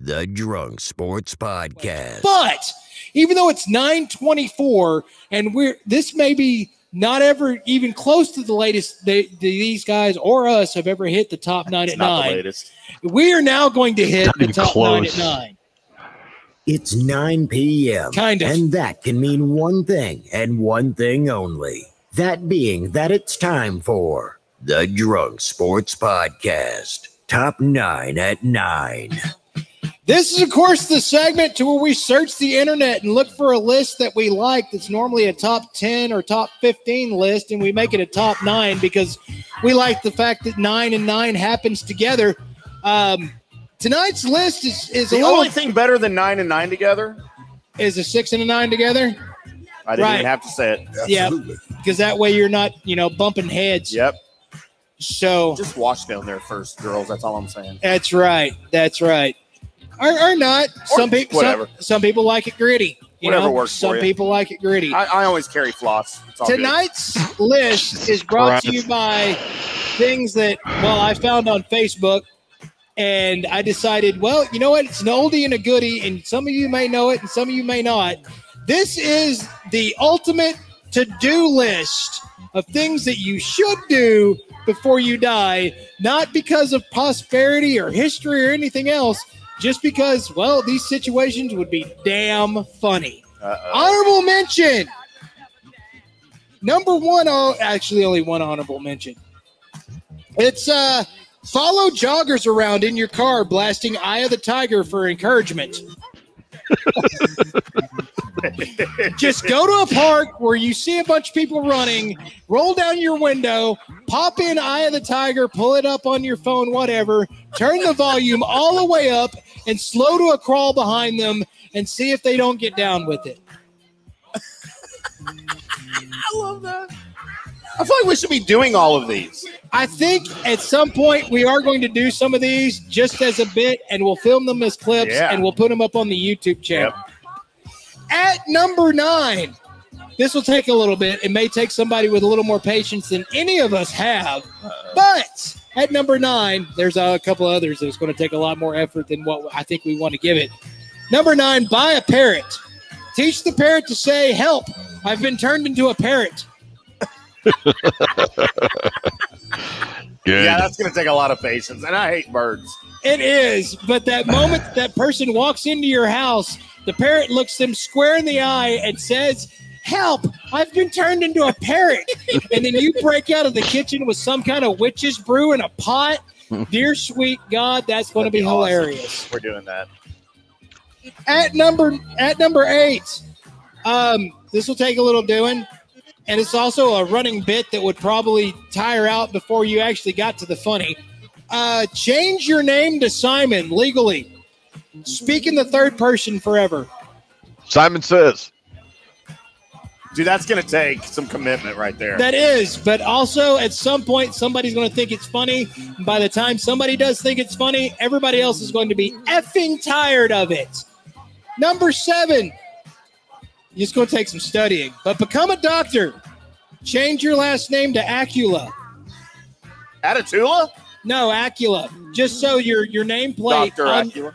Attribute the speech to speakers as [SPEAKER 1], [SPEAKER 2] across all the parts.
[SPEAKER 1] the Drunk Sports Podcast.
[SPEAKER 2] But even though it's 924 and we're this may be not ever even close to the latest they, these guys or us have ever hit the top nine
[SPEAKER 3] It's
[SPEAKER 2] at
[SPEAKER 3] not the
[SPEAKER 2] nine.
[SPEAKER 3] latest.
[SPEAKER 2] We are now going to hit the
[SPEAKER 4] even
[SPEAKER 2] top nine at nine.
[SPEAKER 1] It's 9 p.m.
[SPEAKER 2] Kind of.
[SPEAKER 1] And that can mean one thing and one thing only. That being that it's time for the Drunk Sports Podcast. Top 9 at 9.
[SPEAKER 2] This is, of course, the segment to where we search the internet and look for a list that we like that's normally a top 10 or top 15 list, and we make it a top nine because we like the fact that nine and nine happens together. Um, tonight's list is, is
[SPEAKER 3] The
[SPEAKER 2] little,
[SPEAKER 3] only thing better than nine and nine together,
[SPEAKER 2] is a six and a nine together.
[SPEAKER 3] I didn't
[SPEAKER 2] Right.
[SPEAKER 3] even have to say it.
[SPEAKER 2] Yeah, because that way you're not, you know, bumping heads.
[SPEAKER 3] Yep.
[SPEAKER 2] So
[SPEAKER 3] Just wash down there first, girls. That's all I'm saying.
[SPEAKER 2] that's right. That's right. Or, or not. Some people,
[SPEAKER 3] whatever.
[SPEAKER 2] some people like it gritty. You
[SPEAKER 3] Whatever
[SPEAKER 2] know,
[SPEAKER 3] works for
[SPEAKER 2] some people like it gritty.
[SPEAKER 3] I, I always carry floss. All good.
[SPEAKER 2] Tonight's list is brought to you by things that, well, I found on Facebook. And I decided, well, you know what? It's an oldie and a goodie. And some of you may know it and some of you may not. This is the ultimate to do list of things that you should do before you die, not because of prosperity or history or anything else, just because, well, these situations would be damn funny.
[SPEAKER 3] Uh-oh.
[SPEAKER 2] Honorable mention. Number one, oh, actually, only one honorable mention. It's uh, follow joggers around in your car, blasting "Eye of the Tiger" for encouragement. Just go to a park where you see a bunch of people running, roll down your window, pop in Eye of the Tiger, pull it up on your phone, whatever, turn the volume all the way up, and slow to a crawl behind them and see if they don't get down with it.
[SPEAKER 3] I love that. I feel like we should be doing all of these.
[SPEAKER 2] I think at some point we are going to do some of these just as a bit, and we'll film them as clips
[SPEAKER 3] Yeah.
[SPEAKER 2] and we'll put them up on the YouTube channel. At number nine, this will take a little bit. It may take somebody with a little more patience than any of us have, but at number nine, there's a couple others that's going to take a lot more effort than what I think we want to give it. Number nine, buy a parrot. Teach the parrot to say, Help, I've been turned into a parrot.
[SPEAKER 4] Good.
[SPEAKER 3] Yeah, that's going to take a lot of patience. And I hate birds.
[SPEAKER 2] It is, but that moment that person walks into your house, the parrot looks them square in the eye and says, Help, I've been turned into a parrot. and then you break out of the kitchen with some kind of witch's brew in a pot. Dear sweet God, that's going to be
[SPEAKER 3] be awesome.
[SPEAKER 2] hilarious.
[SPEAKER 3] We're doing that.
[SPEAKER 2] At number at number eight, um, this will take a little doing. And it's also a running bit that would probably tire out before you actually got to the funny. Uh, change your name to Simon legally. Speak in the third person forever.
[SPEAKER 4] Simon says.
[SPEAKER 3] Dude, that's going to take some commitment right there.
[SPEAKER 2] That is, but also at some point somebody's going to think it's funny. And by the time somebody does think it's funny, everybody else is going to be effing tired of it. Number seven, it's going to take some studying, but become a doctor. Change your last name to Acula.
[SPEAKER 3] Atatula?
[SPEAKER 2] No, Acula. Just so your your nameplate
[SPEAKER 3] Dr.
[SPEAKER 2] on-
[SPEAKER 3] Acula?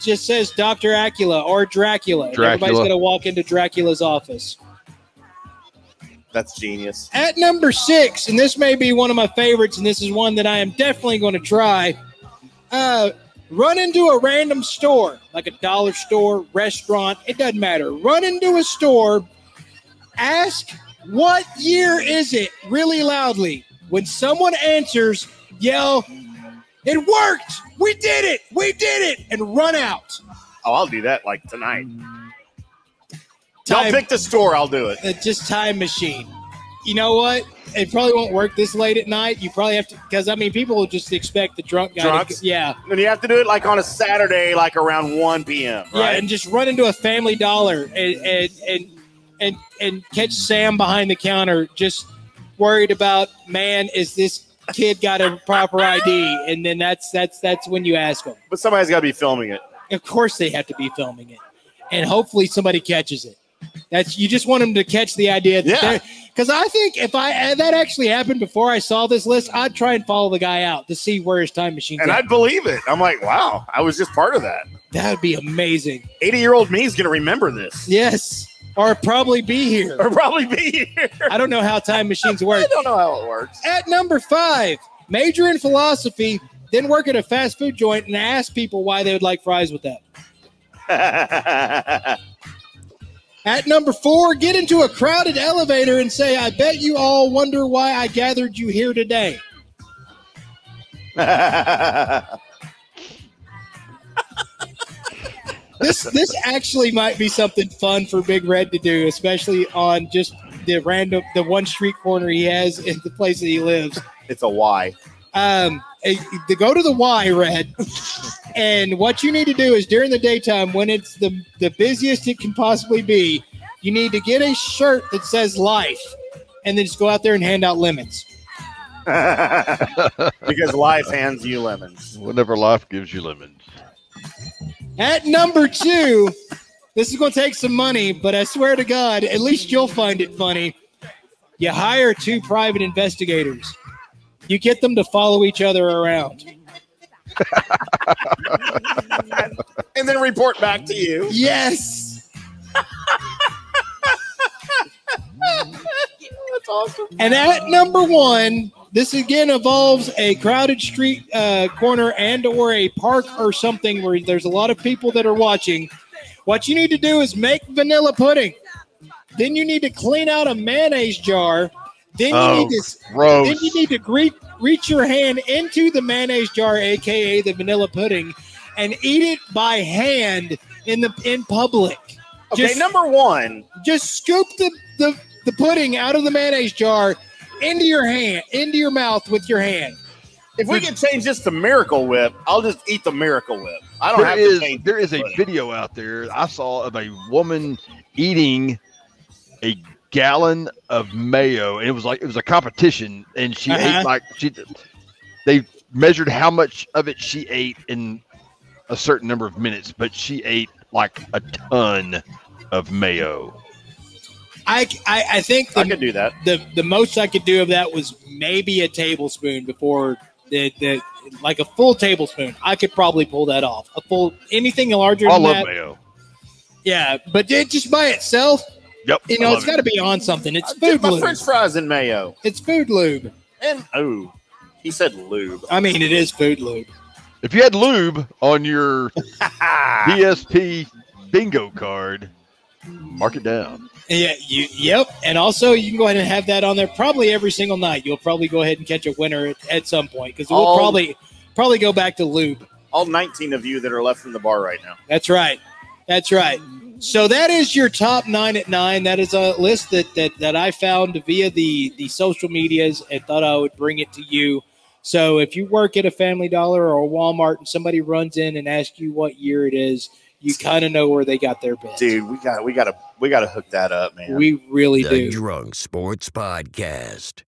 [SPEAKER 2] just says Dr. Acula or Dracula.
[SPEAKER 4] Dracula.
[SPEAKER 2] Everybody's going to walk into Dracula's office.
[SPEAKER 3] That's genius.
[SPEAKER 2] At number six, and this may be one of my favorites, and this is one that I am definitely going to try. Uh, run into a random store, like a dollar store, restaurant, it doesn't matter. Run into a store, ask, What year is it? really loudly. When someone answers, yell, It worked! We did it! We did it! And run out.
[SPEAKER 3] Oh, I'll do that like tonight.
[SPEAKER 2] Time-
[SPEAKER 3] Don't pick the store. I'll do it.
[SPEAKER 2] It's just time machine. You know what? It probably won't work this late at night. You probably have to, because I mean, people will just expect the drunk guy.
[SPEAKER 3] Drunks?
[SPEAKER 2] To, yeah,
[SPEAKER 3] And you have to do it like on a Saturday, like around 1 p.m.
[SPEAKER 2] yeah, and just run into a Family Dollar and and and and, and catch Sam behind the counter, just worried about, man, is this kid got a proper ID? And then that's that's that's when you ask them.
[SPEAKER 3] but somebody's got to be filming it.
[SPEAKER 2] Of course, they have to be filming it, and hopefully somebody catches it. That's you just want them to catch the idea.
[SPEAKER 3] Yeah.
[SPEAKER 2] Because I think if I eh, that actually happened before I saw this list, I'd try and follow the guy out to see where his time machine.
[SPEAKER 3] And
[SPEAKER 2] at.
[SPEAKER 3] I'd believe it. I'm like, wow, I was just part of that.
[SPEAKER 2] that would be amazing.
[SPEAKER 3] 80 year old me is going to remember this.
[SPEAKER 2] Yes. Or probably be here.
[SPEAKER 3] Or probably be here.
[SPEAKER 2] I don't know how time machines work.
[SPEAKER 3] I don't know how it works.
[SPEAKER 2] At number five, major in philosophy, then work at a fast food joint and ask people why they would like fries with that. At number four, get into a crowded elevator and say, I bet you all wonder why I gathered you here today. This this actually might be something fun for Big Red to do, especially on just the random the one street corner he has in the place that he lives.
[SPEAKER 3] it's a why.
[SPEAKER 2] Um, eh, to go to the Y, Red, and what you need to do is during the daytime when it's the the busiest it can possibly be, you need to get a shirt that says "Life," and then just go out there and hand out lemons.
[SPEAKER 3] because life hands you lemons.
[SPEAKER 4] Whenever life gives you lemons.
[SPEAKER 2] At number two, this is going to take some money, but I swear to God, at least you'll find it funny. You hire two private investigators. You get them to follow each other around.
[SPEAKER 3] And then report back to you.
[SPEAKER 2] Yes.
[SPEAKER 3] That's awesome.
[SPEAKER 2] And at number one, this again involves a crowded street uh, corner and or a park or something where there's a lot of people that are watching. What you need to do is make vanilla pudding. Then you need to clean out a mayonnaise jar. Then you
[SPEAKER 4] Oh,
[SPEAKER 2] need to
[SPEAKER 4] gross.
[SPEAKER 2] then you need to gre- reach your hand into the mayonnaise jar, aka the vanilla pudding, and eat it by hand in the in public.
[SPEAKER 3] Okay,
[SPEAKER 2] Just-
[SPEAKER 3] number one.
[SPEAKER 2] just scoop the, the, the pudding out of the mayonnaise jar into your hand, into your mouth with your hand.
[SPEAKER 3] If we can change this to Miracle Whip, I'll just eat the Miracle Whip. I don't
[SPEAKER 4] There
[SPEAKER 3] have
[SPEAKER 4] is
[SPEAKER 3] to change.
[SPEAKER 4] there is a
[SPEAKER 3] pudding.
[SPEAKER 4] video out there I saw of a woman eating a gallon of mayo, and it was like it was a competition, and she
[SPEAKER 2] Uh-huh.
[SPEAKER 4] ate like she. They measured how much of it she ate in a certain number of minutes, but she ate like a ton of mayo.
[SPEAKER 2] I, I, I think
[SPEAKER 3] I could do that.
[SPEAKER 2] the, the most I could do of that was maybe a tablespoon before the, the like a full tablespoon. I could probably pull that off. A full anything larger
[SPEAKER 4] I
[SPEAKER 2] than
[SPEAKER 4] love
[SPEAKER 2] that.
[SPEAKER 4] mayo.
[SPEAKER 2] Yeah, but it just by itself,
[SPEAKER 4] Yep,
[SPEAKER 2] you know, it's got to be on something. It's
[SPEAKER 3] I dip
[SPEAKER 2] food
[SPEAKER 3] my
[SPEAKER 2] lube.
[SPEAKER 3] French fries in mayo.
[SPEAKER 2] It's food lube.
[SPEAKER 3] And oh, he said lube.
[SPEAKER 2] I mean, it is food lube.
[SPEAKER 4] If you had lube on your DSP bingo card, mark it down.
[SPEAKER 2] Yeah, you, yep. And also, you can go ahead and have that on there probably every single night. You'll probably go ahead and catch a winner at, at some point because we'll probably probably go back to lube.
[SPEAKER 3] All 19 of you that are left in the bar right now.
[SPEAKER 2] That's right. That's right. So that is your top nine at nine. That is a list that that, that I found via the the social medias and thought I would bring it to you. So if you work at a Family Dollar or a Walmart and somebody runs in and asks you what year it is, you kind of know where they got their bid.
[SPEAKER 3] Dude, we got we got to we got to hook that up, man.
[SPEAKER 2] we really
[SPEAKER 1] The
[SPEAKER 2] do.
[SPEAKER 1] Drunk Sports Podcast.